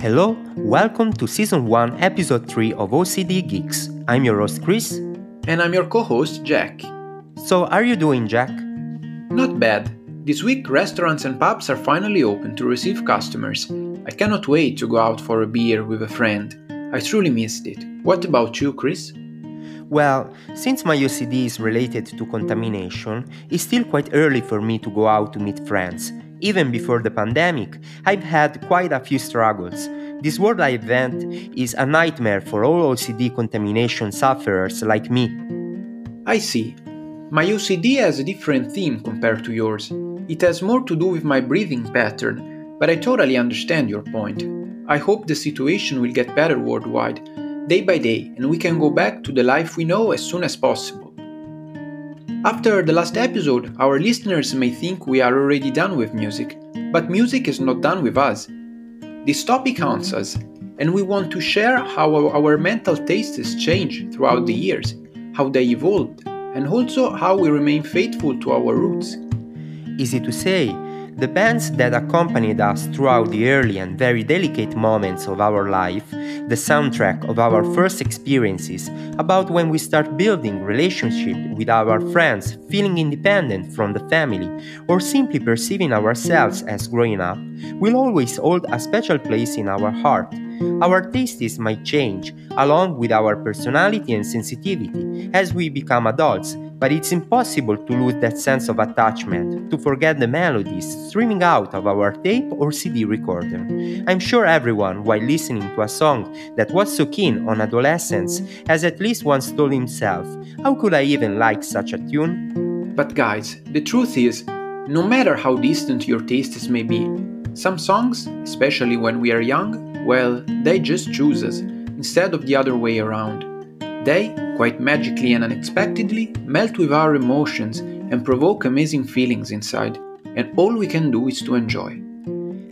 Hello, welcome to season 1, episode 3 of OCD Geeks. I'm your host Cris. And I'm your co host Jack. So, are you doing, Jack? Not bad. This week, restaurants and pubs are finally open to receive customers. I cannot wait to go out for a beer with a friend. I truly missed it. What about you, Cris? Well, since my OCD is related to contamination, it's still quite early for me to go out to meet friends. Even before the pandemic, I've had quite a few struggles. This worldwide event is a nightmare for all OCD contamination sufferers like me. I see. My OCD has a different theme compared to yours. It has more to do with my breathing pattern, but I totally understand your point. I hope the situation will get better worldwide, day by day, and we can go back to the life we know as soon as possible. After the last episode, our listeners may think we are already done with music, but music is not done with us. This topic haunts us, and we want to share how our mental tastes change throughout the years, how they evolved, and also how we remain faithful to our roots. Easy to say, the bands that accompanied us throughout the early and very delicate moments of our life, the soundtrack of our first experiences, about when we start building relationship with our friends, feeling independent from the family, or simply perceiving ourselves as growing up, will always hold a special place in our heart. Our tastes might change, along with our personality and sensitivity, as we become adults, but it's impossible to lose that sense of attachment, to forget the melodies streaming out of our tape or CD recorder. I'm sure everyone, while listening to a song that was so keen on adolescence, has at least once told himself, How could I even like such a tune? But, guys, the truth is, no matter how distant your tastes may be, some songs, especially when we are young, well, they just choose us, instead of the other way around. They, quite magically and unexpectedly, melt with our emotions and provoke amazing feelings inside, and all we can do is to enjoy.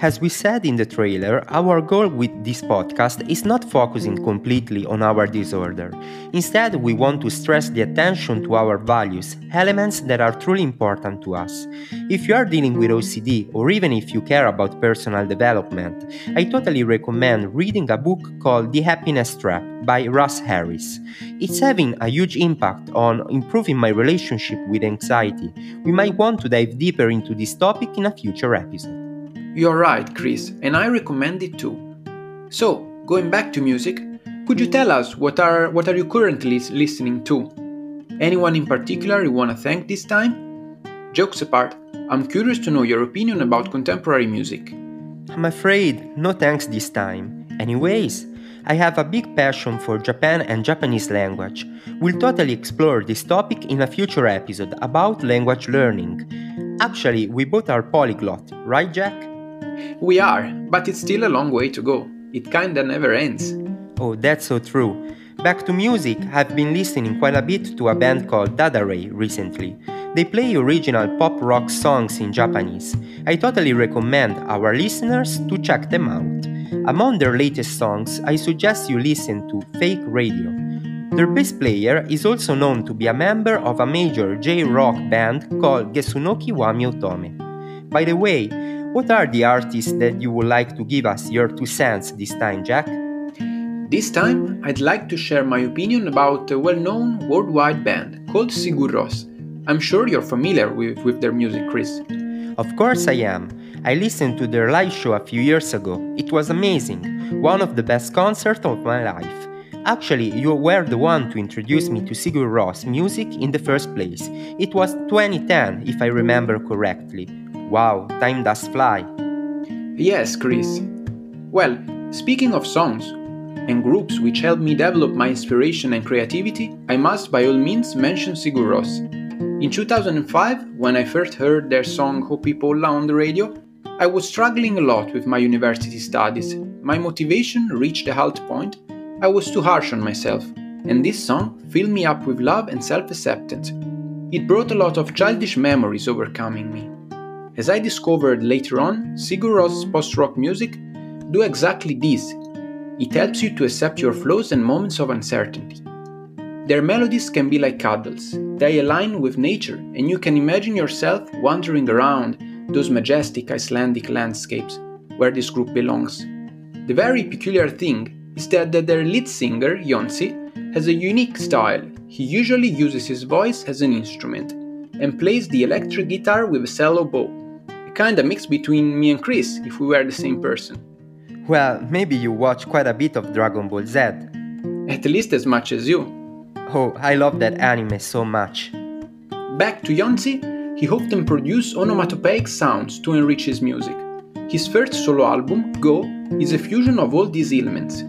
As we said in the trailer, our goal with this podcast is not focusing completely on our disorder. Instead, we want to stress the attention to our values, elements that are truly important to us. If you are dealing with OCD, or even if you care about personal development, I totally recommend reading a book called The Happiness Trap by Russ Harris. It's having a huge impact on improving my relationship with anxiety. We might want to dive deeper into this topic in a future episode. You're right, Cris, and I recommend it too. So, going back to music, could you tell us what are what are you currently listening to? Anyone in particular you want to thank this time? Jokes apart, I'm curious to know your opinion about contemporary music. I'm afraid no thanks this time. Anyways, I have a big passion for Japan and Japanese language. We'll totally explore this topic in a future episode about language learning. Actually, we both are polyglot, right, Jack? We are, but it's still a long way to go. It kinda never ends. Oh, that's so true. Back to music, I've been listening quite a bit to a band called Dadaray recently. They play original pop rock songs in Japanese. I totally recommend our listeners to check them out. Among their latest songs, I suggest you listen to Fake Radio. Their bass player is also known to be a member of a major J-rock band called Gesu no Kiwami Otome. By the way, what are the artists that you would like to give us your two cents this time, Jack? This time, I'd like to share my opinion about a well known worldwide band called Sigur Rós. I'm sure you're familiar with, with their music, Cris. Of course I am. I listened to their live show a few years ago. It was amazing. One of the best concerts of my life. Actually, you were the one to introduce me to Sigur Rós music in the first place. It was 2010, if I remember correctly. Wow, time does fly. Yes, Cris. Well, speaking of songs and groups which helped me develop my inspiration and creativity, I must by all means mention Sigur Rós. In 2005, when I first heard their song Hoppípolla on the radio, I was struggling a lot with my university studies. My motivation reached a halt point. I was too harsh on myself, and this song filled me up with love and self acceptance. It brought a lot of childish memories overcoming me. As I discovered later on, Sigur Rós post-rock music do exactly this. It helps you to accept your flaws and moments of uncertainty. Their melodies can be like cuddles. They align with nature, and you can imagine yourself wandering around those majestic Icelandic landscapes where this group belongs. The very peculiar thing is that, their lead singer, Jonsi, has a unique style. He usually uses his voice as an instrument and plays the electric guitar with a cello bow. Kinda mix between me and Cris if we were the same person. Well, maybe you watch quite a bit of Dragon Ball Z. At least as much as you. Oh, I love that anime so much. Back to Jonsi, he often produces onomatopoeic sounds to enrich his music. His first solo album, Go, is a fusion of all these elements.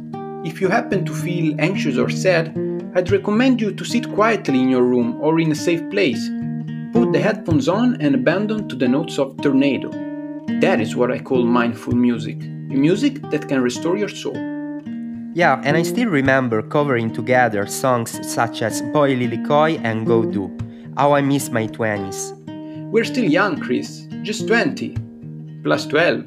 If you happen to feel anxious or sad, I'd recommend you to sit quietly in your room or in a safe place. Put the headphones on and abandon to the notes of Tornado. That is what I call mindful music, music that can restore your soul. Yeah, and I still remember covering together songs such as Boy Lilikoi and Go Do. How I miss my 20s. We're still young, Cris, just 20, plus 12.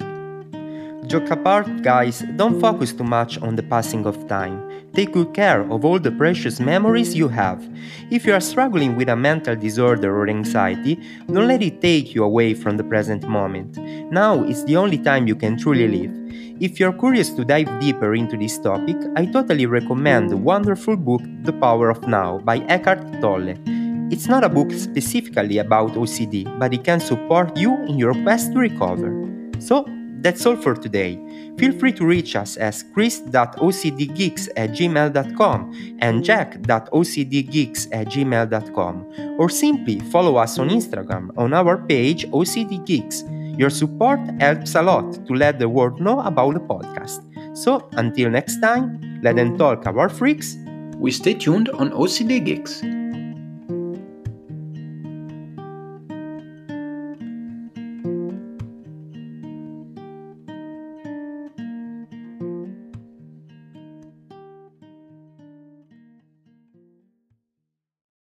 Joke apart, guys, don't focus too much on the passing of time. Take good care of all the precious memories you have. If you are struggling with a mental disorder or anxiety, don't let it take you away from the present moment. Now is the only time you can truly live. If you're curious to dive deeper into this topic, I totally recommend the wonderful book The Power of Now by Eckhart Tolle. It's not a book specifically about OCD, but it can support you in your quest to recover. So, that's all for today. Feel free to reach us as chris.ocdgeeks at gmail.com and jack.ocdgeeks at gmail.com or simply follow us on Instagram on our page OCD Geeks. Your support helps a lot to let the world know about the podcast. So, until next time, let them talk our freaks. We stay tuned on OCD Geeks.